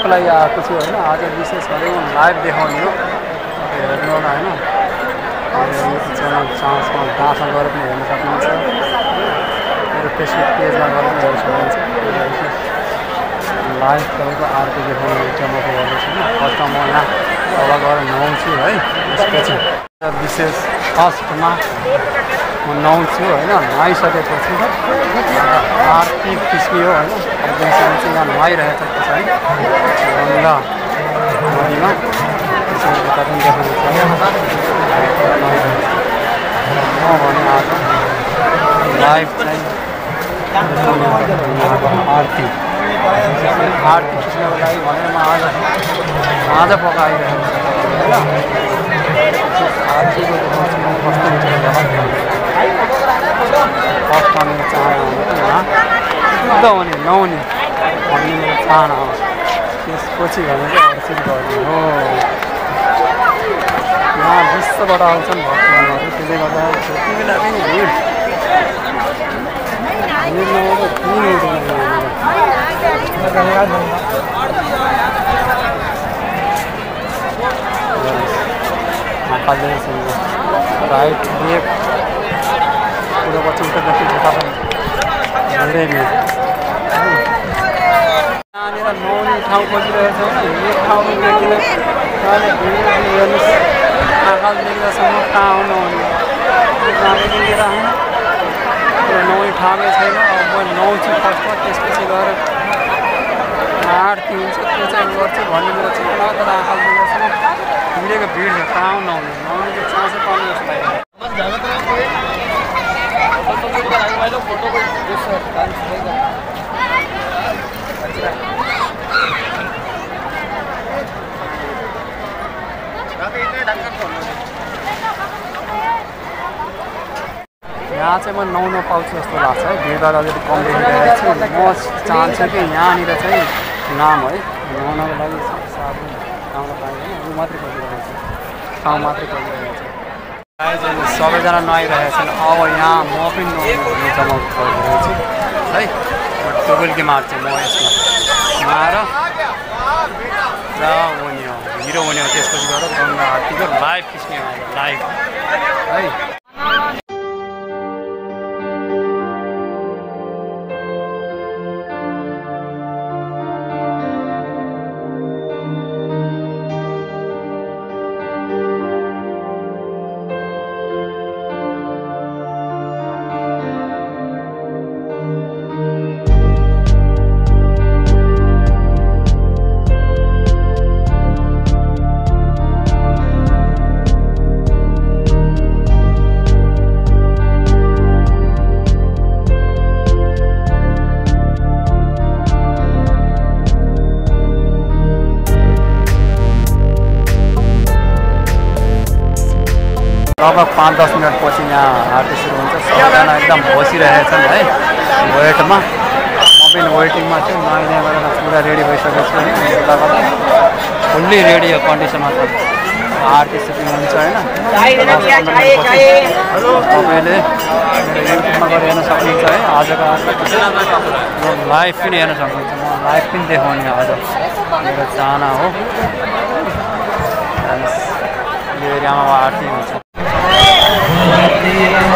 खिच्नको लागि आएको छु होइन आज विशेष गरी लाइभ देखाउने हो। हेर्नु होला होइन। चान्समा दाँसमा गएर पनि हेर्न सक्नुहुन्छ। मेरो फेसबुक पेजमा गएर पनि हेर्न सक्नुहुन्छ। लाइभ तपाईँको आरती देखाउने म फर्स्टमा म यहाँ तल गएर नुहाउँछु है त्यसपछि विशेष फर्स्टमा म नुहाउँछु होइन नुहाइसकेपछि आरती हो होइन चाहिँ यहाँ नुहाइरहेछ त्यसै गङ्गा नदीमा भने आज आरती आरती खिच्नको लागि भनेर म आज साँझ पकाइरहेको छु चाहना हो शुद्ध हुने नहुने भन्ने मेरो चाहना हो त्यसपछि भने चाहिँ अर्चित गर्ने हो यहाँ विश्वबाट आउँछन् भक्तजनहरू त्यसले गर्दा त्यति बेला पनि भिड भिड नभएको फाल्दैन रहेछ राइट लेफ्ट कुरोपछि उतार्दाखेरि झुटा पनि झन्डै यहाँनिर नुहाउने ठाउँ खोजिरहेको छ होइन यो ठाउँमा देखेर आँखा देख्दासम्म कहाँ आउनुहुने आउने लिएर होइन नुहाउने ठाउँमै छैन अब म नुहाउँछु फर्स्टमा त्यसपछि गएर हाड दिन्छ त्यो चाहिँ गर्छु भन्ने मेरो चाहिँ तर भिड छ कहाँ पाउने जस्तो लाग्यो यहाँ चाहिँ म नुहाउन पाउँछु जस्तो लाग्छ है भिडभाड अलिकति कम देखिरहेको छु म चाहन्छु कि यहाँनिर चाहिँ नाम है नुहाउनको लागि साबुन ठाउँ पाइँदैन मात्रै खोजिरहेको ठाउँ मात्रै खोजिरहेको छ। सबैजना नुहाइरहेको छन्। अब यहाँ म पनि नुहाउनु जम्मा गरिरहेको छु। है टुबुल्की मार्छु म यसमा। नुहाएर र हुने हो हिरो हुने हो त्यसपछि गएर गङ्गा आरतीको लाइभ खिच्ने हो। लाइभ। है। लगभग पाँच दस मिनटपछि यहाँ आरती सुरु हुन्छ। सबैजना एकदम बसिरहेछन् है। वेटमा। पनि वेटिङमा नयाँ नयाँ गरेर पुरा रेडी भइसकेको छु फुल्ली रेडी कन्डिसनमा छ। आरती सुटिङ हुन्छ होइन। तपाईँले युट्युबमा गएर हेर्न सक्नुहुन्छ है। आजको लाइभ पनि हेर्न सक्नुहुन्छ। म लाइभ पनि देखाउने आज। मेरो चाहना हो। यो एरियामा आरती हुन्छ।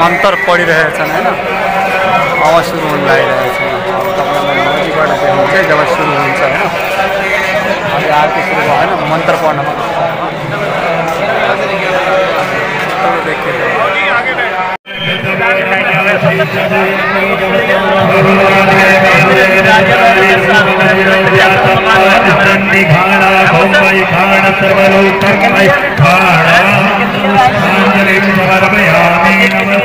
मन्त्र पढिरहेछन् होइन अब सुरु हुन अब देखाउनु जब सुरु हुन्छ होइन अहिले आरती सुरु होइन मन्त्र पढ्न खाणा भौमय खाण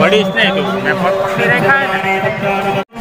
बड़ी स्नेह तो मैं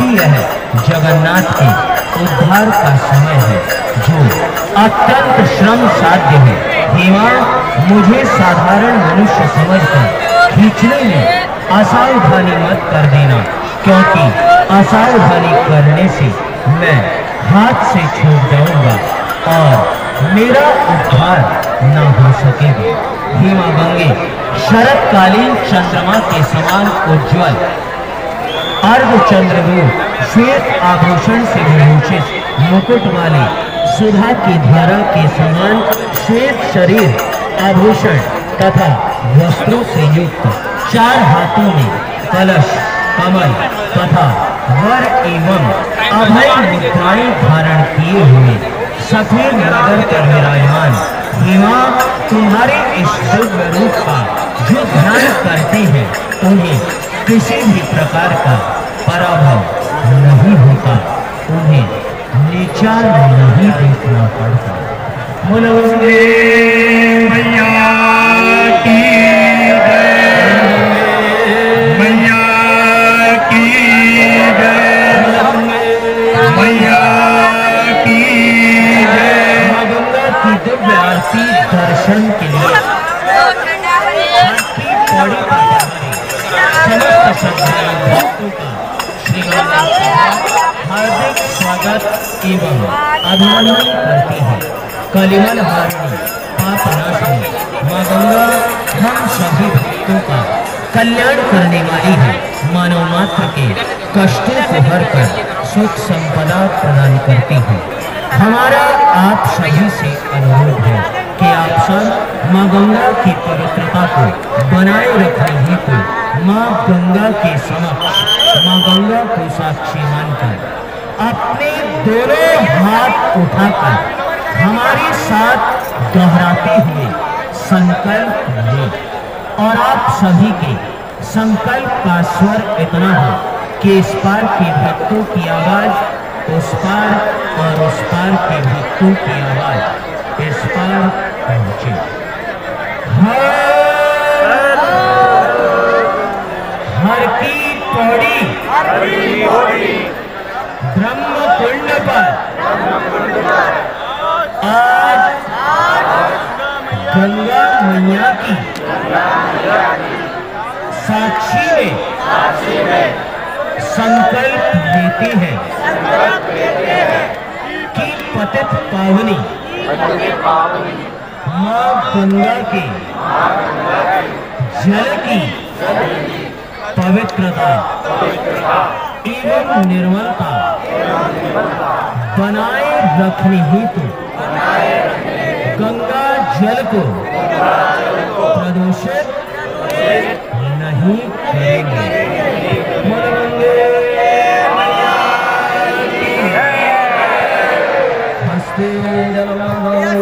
क्योंकि यह जगन्नाथ के उद्धार का समय है, जो अत्यंत श्रम साध्य है। देवा मुझे साधारण मनुष्य समझकर खींचने में असावधानी मत कर देना, क्योंकि असावधानी करने से मैं हाथ से छूट जाऊँगा और मेरा उद्धार न हो सकेगा। भीमा गंगे शरतकालीन चंद्रमा के समान उज्जवल अर्ध चंद्ररूप श्वेत आभूषण से विभूषित मुकुट वाले सुधा की धारा के समान श्वेत शरीर, आभूषण तथा वस्त्रों से युक्त। चार हाथों में कलश, कमल तथा वर एवं अभय मुद्राएँ धारण किए हुए सफ़ेद नगर पर विराजमान। हिमा तुम्हारे इस दिव्य रूप का जो ध्यान करते हैं, उन्हें किसी भी प्रकार का पराभव नहीं होता। उन्हें नीचा नहीं देखना पड़ता। मुलवंदे हम सभी भक्तों का कल्याण करने वाली है। मानव मात्र के कष्टों को हर कर सुख संपदा प्रदान करती है। हमारा आप सभी से अनुरोध है कि आप सब माँ गंगा की पवित्रता को बनाए रखने हेतु माँ गंगा के समक्ष, माँ गंगा को साक्षी मानकर अपने दोनों हाथ उठाकर हमारे साथ दोहराते हुए संकल्प और आप सभी के संकल्प का स्वर इतना हो कि इस पार के भक्तों की आवाज़ उस पार और उस पार के भक्तों की आवाज़ इस पार पहुँचे। हर हर की पौड़ी ब्रह्म कुंड पर। आज गंगा मैया की। साक्षी में संकल्प लेते हैं कि पतित पावनी माँ गंगा के जल की पवित्रता एवं निर्मलता बनाए रखने हेतु तो जल को प्रदूषित नहीं करेंगे। हस्ते जलवास्य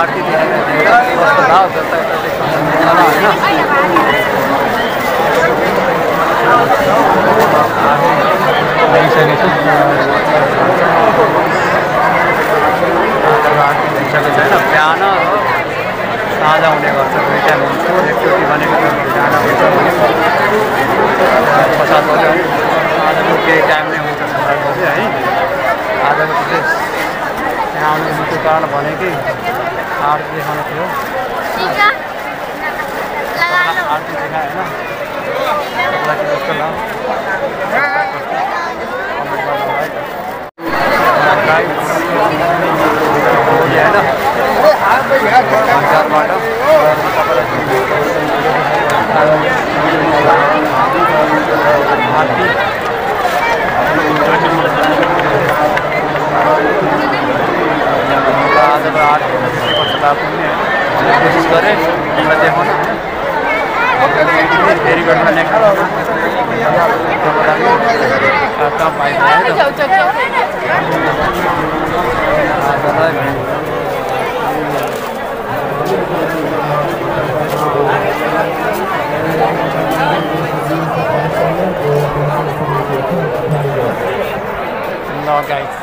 Parti ठीक है लगा लो आपको दिखा है ना लगा के उसको लाओ ये है ना पंजाब वाला हाथी आठ कोसिस गरेँ त्यसलाई देखाउन फेरि गरेर लेखेर ल गाइस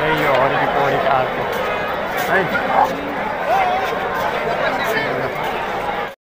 यही हो हरिको हरिको आएको है